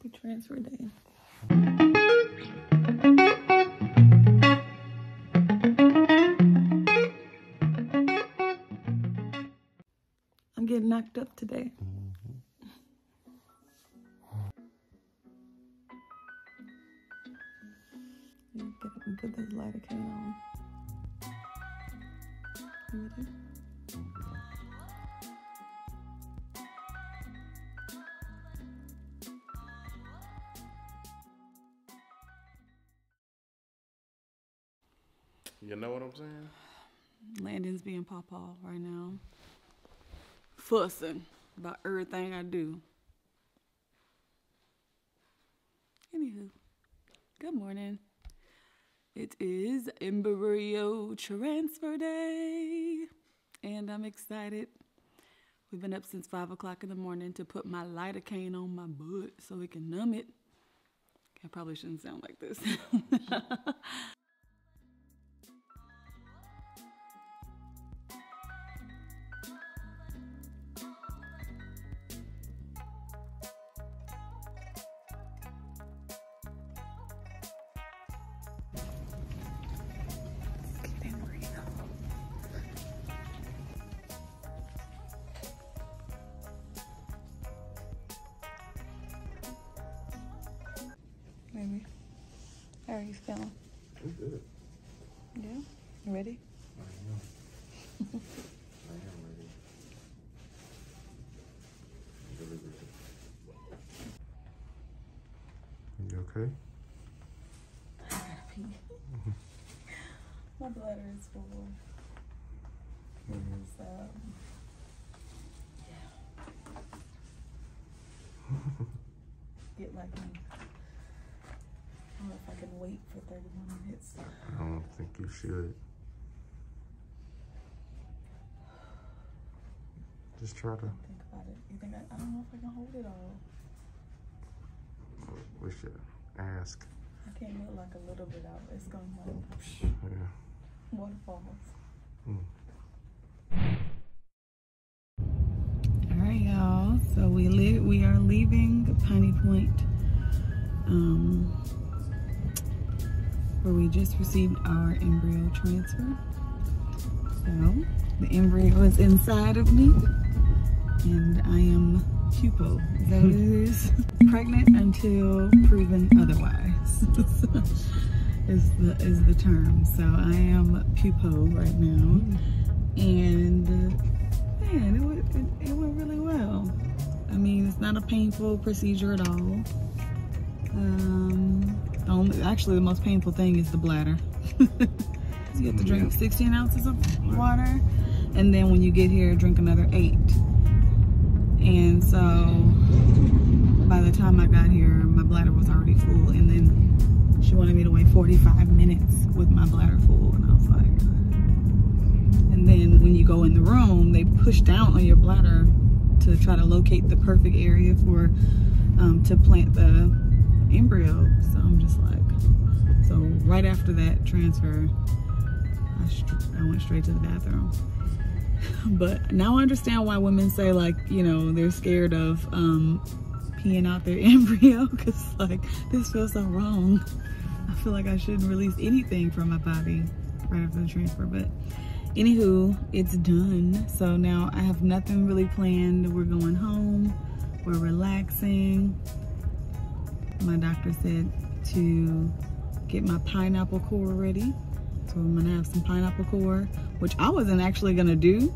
Happy transfer day. I'm getting knocked up today. Get put this. You know what I'm saying? Landon's being pawpaw right now. Fussing about everything I do. Anywho, good morning. It is embryo transfer day, and I'm excited. We've been up since 5 o'clock in the morning to put my lidocaine on my butt so it can numb it. I probably shouldn't sound like this. you feeling? I'm good. Yeah? You ready? I am. I am ready. Delivery. You okay? My bladder is full. It's, um, yeah. Get like me. I don't know if I can wait for 31 minutes. I don't think you should. Just try to. Think about it. You think I, I don't know if I can hold it all. We should ask. I can't get like a little bit out. It's going like Yeah. waterfalls. Mm. All right, y'all. So we live. We are leaving Piney Point, um, where we just received our embryo transfer. So the embryo is inside of me, and I am pupo. Is that what it is? Pregnant until proven otherwise. is the is the term. So I am pupo right now, and. Uh, Man, it went, it, it went really well. I mean, it's not a painful procedure at all. Um, only, actually, the most painful thing is the bladder. you have to drink 16 ounces of water, and then when you get here, drink another eight. And so, by the time I got here, my bladder was already full, and then she wanted me to wait 45 minutes with my bladder full, and I was like, and then when you go in the room, they push down on your bladder to try to locate the perfect area for um, to plant the embryo. So right after that transfer, I, I went straight to the bathroom. But now I understand why women say like, you know, they're scared of um, peeing out their embryo because like this feels so wrong. I feel like I shouldn't release anything from my body right after the transfer, but anywho it's done so now i have nothing really planned we're going home we're relaxing my doctor said to get my pineapple core ready so i'm gonna have some pineapple core which i wasn't actually gonna do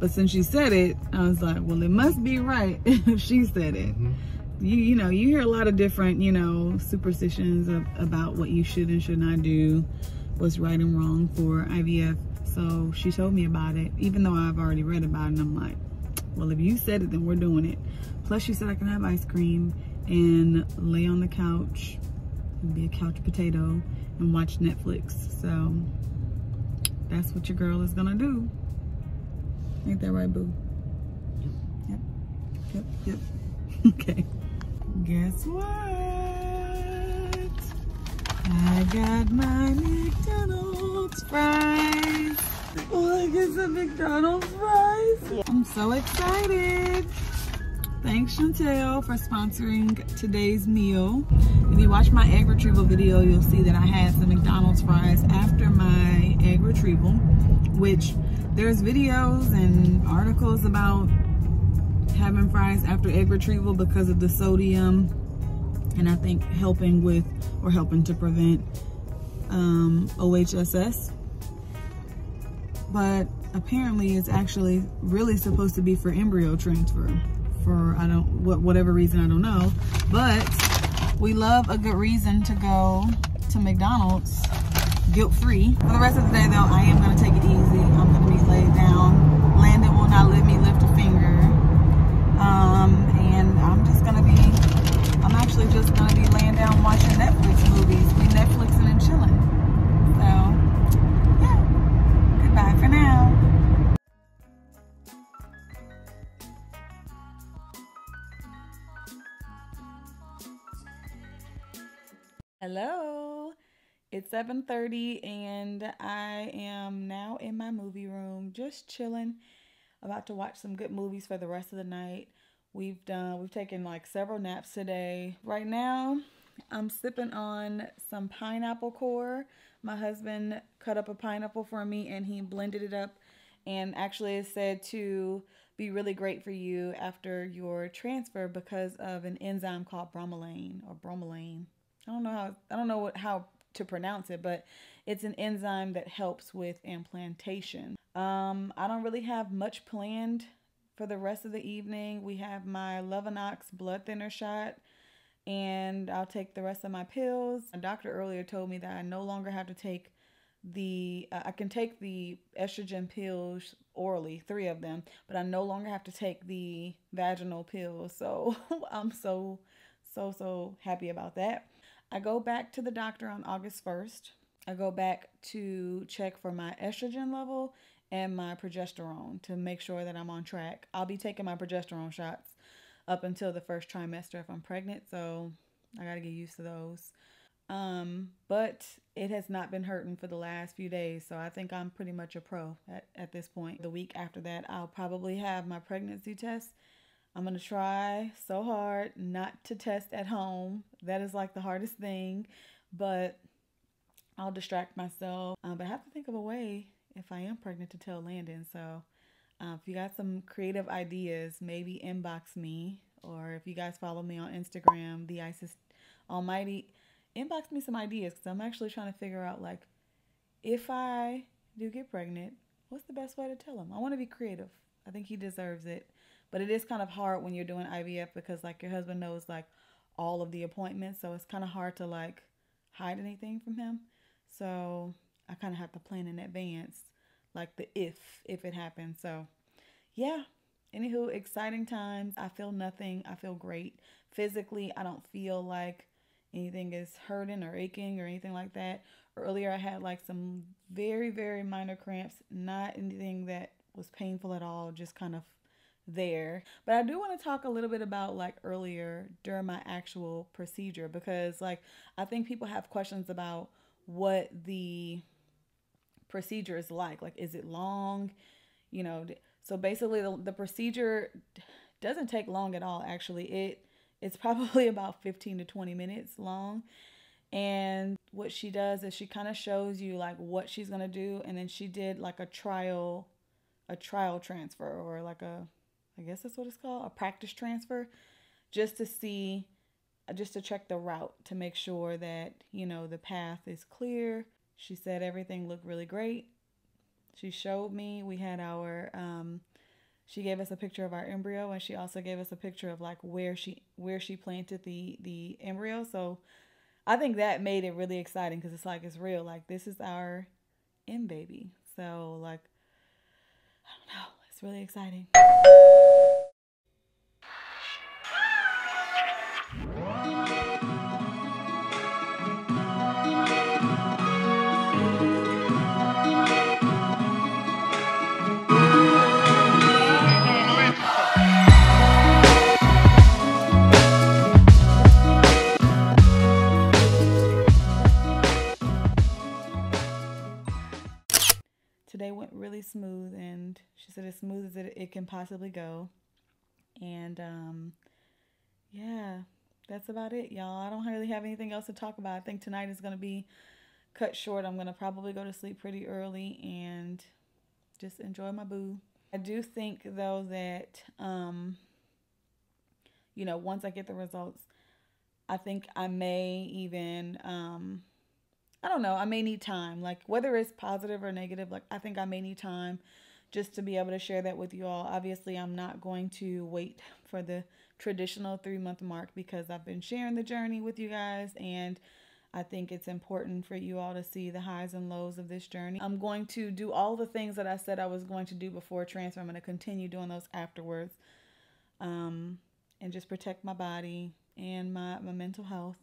but since she said it i was like well it must be right if she said it mm-hmm. you you know you hear a lot of different you know superstitions of, about what you should and should not do what's right and wrong for ivf so she told me about it, even though I've already read about it. And I'm like, well, if you said it, then we're doing it. Plus, she said I can have ice cream and lay on the couch and be a couch potato and watch Netflix. So that's what your girl is gonna do. Ain't that right, boo? Yep. Yep. Yep. okay. Guess what? I got my McDonald's fries. Oh, I get some McDonald's fries. I'm so excited. Thanks Chantel for sponsoring today's meal. If you watch my egg retrieval video, you'll see that I had some McDonald's fries after my egg retrieval, which there's videos and articles about having fries after egg retrieval because of the sodium and I think helping with or helping to prevent um, OHSS. But apparently it's actually really supposed to be for embryo transfer for I don't what whatever reason I don't know. But we love a good reason to go to McDonald's guilt-free. For the rest of the day though I am going to take it easy Hello. It's 7:30 and I am now in my movie room just chilling about to watch some good movies for the rest of the night. We've done we've taken like several naps today. Right now, I'm sipping on some pineapple core. My husband cut up a pineapple for me and he blended it up and actually is said to be really great for you after your transfer because of an enzyme called bromelain or bromelain. I don't know how I don't know what how to pronounce it, but it's an enzyme that helps with implantation. Um, I don't really have much planned for the rest of the evening. We have my Lovenox blood thinner shot and I'll take the rest of my pills. A doctor earlier told me that I no longer have to take the uh, I can take the estrogen pills orally, three of them, but I no longer have to take the vaginal pills. So I'm so so so happy about that. I go back to the doctor on August 1st. I go back to check for my estrogen level and my progesterone to make sure that I'm on track. I'll be taking my progesterone shots up until the first trimester if I'm pregnant, so I got to get used to those. Um, but it has not been hurting for the last few days, so I think I'm pretty much a pro at, at this point. The week after that, I'll probably have my pregnancy test I'm going to try so hard not to test at home. That is like the hardest thing, but I'll distract myself. Um, but I have to think of a way if I am pregnant to tell Landon. So uh, if you got some creative ideas, maybe inbox me. Or if you guys follow me on Instagram, the Isis Almighty, inbox me some ideas because I'm actually trying to figure out like if I do get pregnant, what's the best way to tell him? I want to be creative. I think he deserves it. But it is kind of hard when you're doing IVF because like your husband knows like all of the appointments, so it's kind of hard to like hide anything from him. So I kind of have to plan in advance, like the if if it happens. So yeah. Anywho, exciting times. I feel nothing. I feel great. Physically, I don't feel like anything is hurting or aching or anything like that. Earlier, I had like some very, very minor cramps, not anything that was painful at all, just kind of there. But I do want to talk a little bit about like earlier during my actual procedure because like I think people have questions about what the procedure is like. Like is it long? You know, so basically the, the procedure doesn't take long at all actually. It it's probably about 15 to 20 minutes long. And what she does is she kind of shows you like what she's going to do and then she did like a trial a trial transfer or like a I guess that's what it's called, a practice transfer, just to see, just to check the route to make sure that, you know, the path is clear. She said everything looked really great. She showed me, we had our, um, she gave us a picture of our embryo and she also gave us a picture of like where she where she planted the the embryo so i think that made it really exciting because it's like it's real like this is our emBaby so like i don't know it's really exciting She said as smooth as it, it can possibly go. And um, yeah, that's about it, y'all. I don't really have anything else to talk about. I think tonight is going to be cut short. I'm going to probably go to sleep pretty early and just enjoy my boo. I do think, though, that, um, you know, once I get the results, I think I may even, um, I don't know, I may need time. Like, whether it's positive or negative, like, I think I may need time just to be able to share that with you all. Obviously, I'm not going to wait for the traditional three month mark because I've been sharing the journey with you guys and I think it's important for you all to see the highs and lows of this journey. I'm going to do all the things that I said I was going to do before transfer. I'm going to continue doing those afterwards um, and just protect my body and my, my mental health.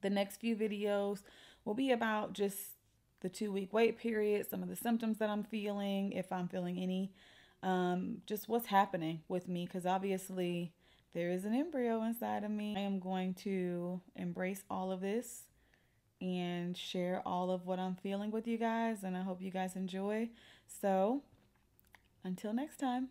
The next few videos will be about just the two week wait period, some of the symptoms that I'm feeling, if I'm feeling any, um, just what's happening with me, because obviously there is an embryo inside of me. I am going to embrace all of this and share all of what I'm feeling with you guys. And I hope you guys enjoy. So until next time.